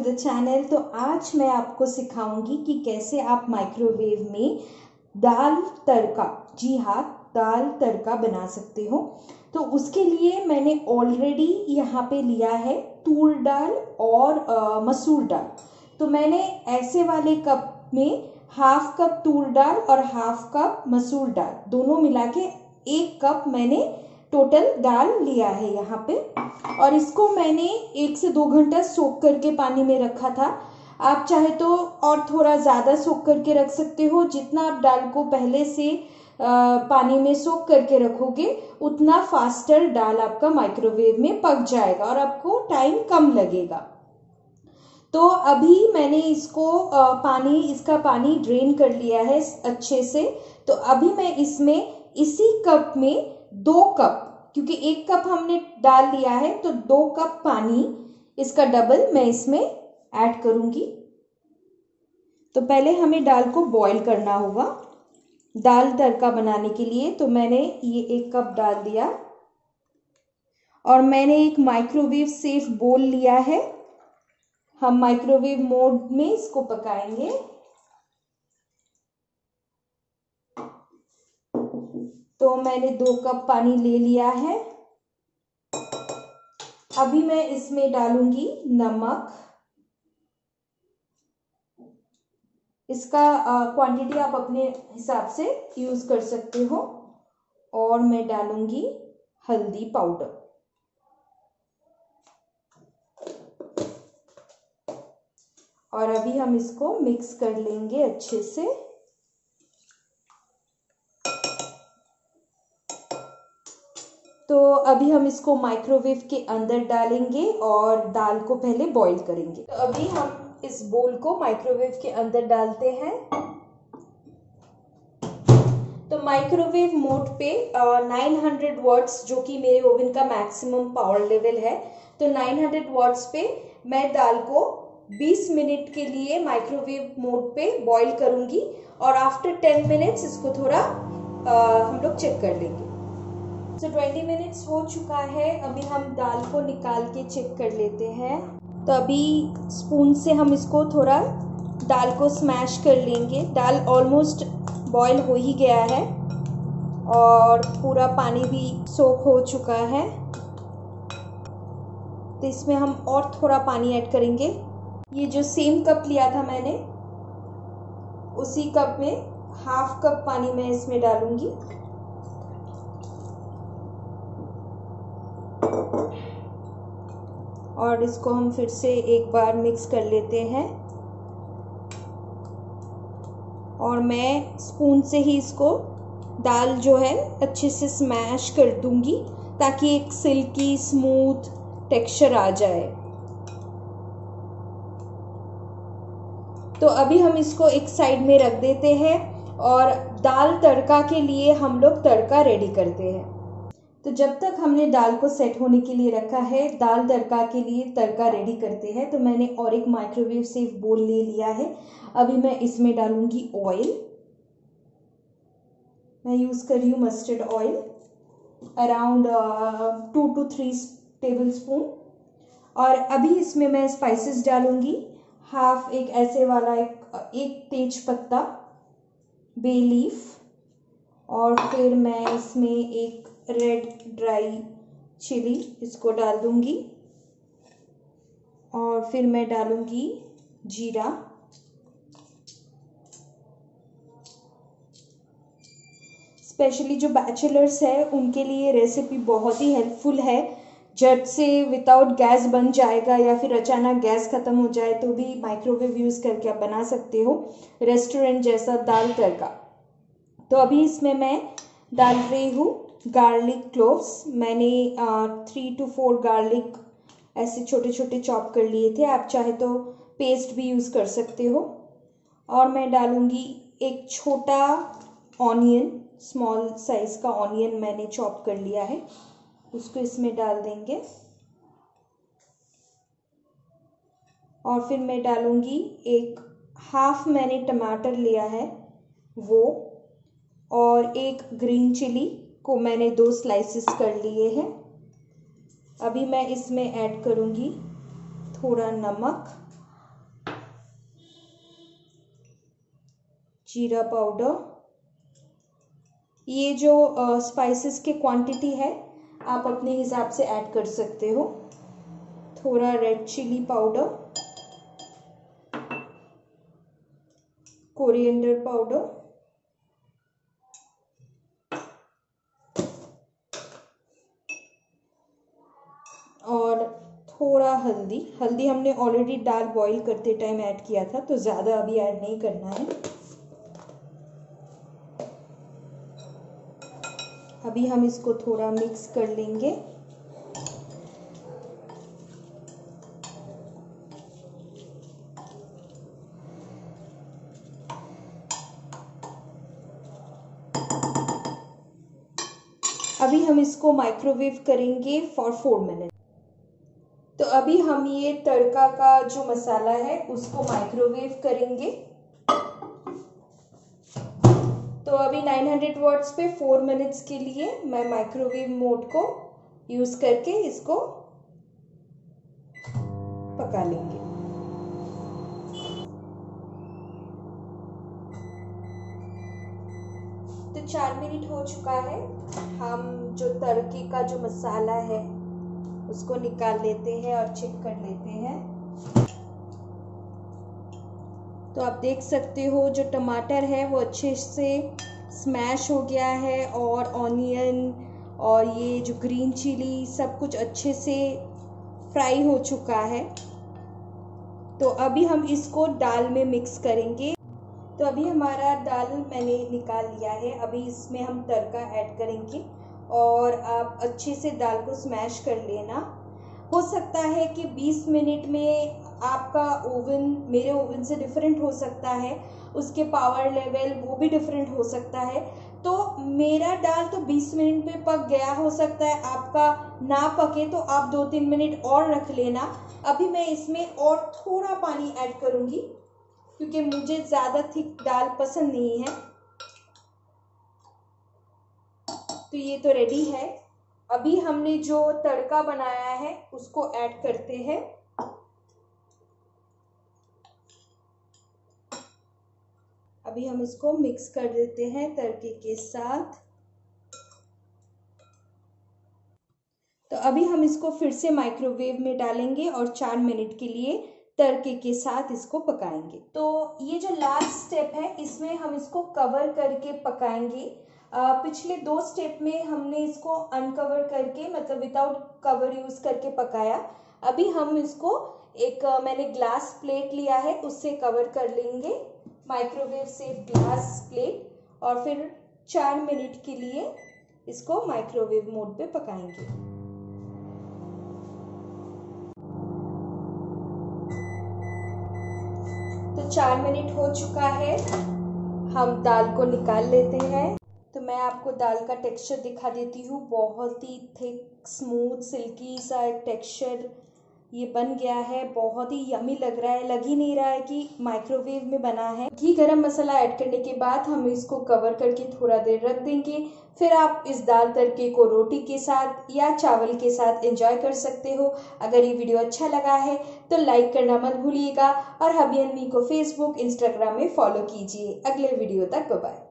To the channel तो आज मैं आपको सिखाऊँगी कि कैसे आप माइक्रोवेव में दाल तड़का जी हाँ दाल तड़का बना सकते हो। तो उसके लिए मैंने ऑलरेडी यहाँ पे लिया है तूर दाल और आ, मसूर दाल। तो मैंने ऐसे वाले कप में हाफ़ कप तूर दाल और हाफ़ कप मसूर दाल दोनों मिला के एक कप मैंने टोटल दाल लिया है यहाँ पे। और इसको मैंने एक से दो घंटा सोख करके पानी में रखा था। आप चाहे तो और थोड़ा ज़्यादा सोख करके रख सकते हो। जितना आप दाल को पहले से पानी में सोख करके रखोगे, उतना फास्टर दाल आपका माइक्रोवेव में पक जाएगा और आपको टाइम कम लगेगा। तो अभी मैंने इसको पानी, इसका पानी ड्रेन कर लिया है अच्छे से। तो अभी मैं इसमें इसी कप में दो कप, क्योंकि एक कप हमने डाल लिया है तो दो कप पानी, इसका डबल मैं इसमें ऐड करूँगी। तो पहले हमें दाल को बॉईल करना होगा। दाल तड़का बनाने के लिए तो मैंने ये एक कप डाल दिया। और मैंने एक माइक्रोवेव सेफ़ बोल लिया है। हम माइक्रोवेव मोड में इसको पकाएँगे। तो मैंने दो कप पानी ले लिया है। अभी मैं इसमें डालूँगी नमक। इसका क्वांटिटी आप अपने हिसाब से यूज़ कर सकते हो। और मैं डालूँगी हल्दी पाउडर और अभी हम इसको मिक्स कर लेंगे अच्छे से। तो अभी हम इसको माइक्रोवेव के अंदर डालेंगे और दाल को पहले बॉईल करेंगे। तो अभी हम इस बोल को माइक्रोवेव के अंदर डालते हैं। तो माइक्रोवेव मोड पे नाइन हंड्रेड वाट्स जो कि मेरे ओवन का मैक्सिमम पावर लेवल है तो 900 वाट्स पे मैं दाल को 20 मिनट के लिए माइक्रोवेव मोड पे बॉईल करूँगी और आफ्टर 10 मिनट्स इसको थोड़ा आ, हम लोग चेक कर लेंगे। सो so, 20 मिनट्स हो चुका है अभी हम दाल को निकाल के चेक कर लेते हैं। तो अभी स्पून से हम इसको थोड़ा दाल को स्मैश कर लेंगे। दाल ऑलमोस्ट बॉईल हो ही गया है और पूरा पानी भी सोख हो चुका है। तो इसमें हम और थोड़ा पानी ऐड करेंगे। ये जो सेम कप लिया था मैंने उसी कप में हाफ़ कप पानी मैं इसमें डालूँगी। और इसको हम फिर से एक बार मिक्स कर लेते हैं। और मैं स्पून से ही इसको दाल जो है अच्छे से स्मैश कर दूँगी ताकि एक सिल्की स्मूथ टेक्सचर आ जाए। तो अभी हम इसको एक साइड में रख देते हैं और दाल तड़का के लिए हम लोग तड़का रेडी करते हैं। तो जब तक हमने दाल को सेट होने के लिए रखा है, दाल तड़का के लिए तड़का रेडी करते हैं तो मैंने और एक माइक्रोवेव सेफ़ बोल ले लिया है। अभी मैं इसमें डालूँगी ऑयल मैं यूज़ कर रही हूँ mustard oil around two two three tablespoon और अभी इसमें मैं स्पाइसेस डालूँगी हाफ़ एक ऐसे वाला एक एक तेज पत्ता बे लीफ और फिर मैं इसमें एक रेड ड्राई चिली इसको डाल दूँगी। और फिर मैं डालूँगी जीरा। स्पेशली जो बैचलर्स है, उनके लिए रेसिपी बहुत ही हेल्पफुल है। झट से विदाउट गैस बन जाएगा या फिर अचानक गैस ख़त्म हो जाए तो भी माइक्रोवेव यूज़ करके आप बना सकते हो। रेस्टोरेंट जैसा दाल तड़का। तो अभी इसमें मैं डाल रही हूँ गार्लिक क्लोव्स मैंने थ्री टू फोर गार्लिक ऐसे छोटे छोटे चॉप कर लिए थे। आप चाहे तो पेस्ट भी यूज़ कर सकते हो। और मैं डालूँगी एक छोटा ऑनियन स्मॉल साइज़ का ऑनियन मैंने चॉप कर लिया है। उसको इसमें डाल देंगे। और फिर मैं डालूँगी एक हाफ़ मैंने टमाटर लिया है, वो, और एक ग्रीन चिली को मैंने दो स्लाइसेस कर लिए हैं। अभी मैं इसमें ऐड करूँगी थोड़ा नमक, जीरा पाउडर ये जो स्पाइसेस के क्वांटिटी है, आप अपने हिसाब से ऐड कर सकते हो। थोड़ा red chilli powder coriander powder हल्दी। हल्दी हमने ऑलरेडी दाल बॉईल करते टाइम ऐड किया था तो ज़्यादा अभी ऐड नहीं करना है। अभी हम इसको थोड़ा मिक्स कर लेंगे। अभी हम इसको माइक्रोवेव करेंगे फॉर फोर मिनट अभी हम ये तड़का का जो मसाला है, उसको माइक्रोवेव करेंगे। तो अभी 900 हंड्रेड वर्ड्स पे फोर मिनट्स के लिए मैं माइक्रोवेव मोड को यूज़ करके इसको पका लेंगे। तो चार मिनट हो चुका है। हम जो तड़के का जो मसाला है उसको निकाल लेते हैं और चेक कर लेते हैं। तो आप देख सकते हो, जो टमाटर है, वो अच्छे से स्मैश हो गया है और ऑनियन और ये जो ग्रीन चिली सब कुछ अच्छे से फ्राई हो चुका है। तो अभी हम इसको दाल में मिक्स करेंगे। तो अभी हमारा दाल मैंने निकाल लिया है। अभी इसमें हम तड़का ऐड करेंगे। और आप अच्छे से दाल को स्मैश कर लेना। हो सकता है कि 20 मिनट में आपका ओवन मेरे ओवन से डिफरेंट हो सकता है। उसके पावर लेवल वो भी डिफरेंट हो सकता है। तो मेरा दाल तो 20 मिनट में पक गया, हो सकता है आपका ना पके तो आप दो तीन मिनट और रख लेना। अभी मैं इसमें और थोड़ा पानी ऐड करूँगी, क्योंकि मुझे ज़्यादा थिक दाल पसंद नहीं है। तो ये तो रेडी है। अभी हमने जो तड़का बनाया है, उसको ऐड करते हैं। अभी हम इसको मिक्स कर देते हैं तड़के के साथ। तो अभी हम इसको फिर से माइक्रोवेव में डालेंगे और चार मिनट के लिए तड़के के साथ इसको पकाएँगे। तो ये जो लास्ट स्टेप है, इसमें हम इसको कवर करके पकाएँगे। पिछले दो स्टेप में हमने इसको अनकवर करके मतलब विदाउट कवर यूज़ करके पकाया। अभी हम इसको एक मैंने ग्लास प्लेट लिया है, उससे कवर कर लेंगे। माइक्रोवेव सेफ़ ग्लास प्लेट और फिर चार मिनट के लिए इसको माइक्रोवेव मोड पे पकाएँगे। तो चार मिनट हो चुका है। हम दाल को निकाल लेते हैं। तो मैं आपको दाल का टेक्सचर दिखा देती हूँ। बहुत ही थिक स्मूथ सिल्की सा टेक्सचर ये बन गया है। बहुत ही यमी लग रहा है। लग ही नहीं रहा है कि माइक्रोवेव में बना है। घी गरम मसाला ऐड करने के बाद हम इसको कवर करके थोड़ा देर रख देंगे। फिर आप इस दाल तड़के को रोटी के साथ या चावल के साथ एंजॉय कर सकते हो। अगर ये वीडियो अच्छा लगा है तो लाइक करना मत भूलिएगा। और हबी को फेसबुक इंस्टाग्राम में फॉलो कीजिए। अगले वीडियो तक बाय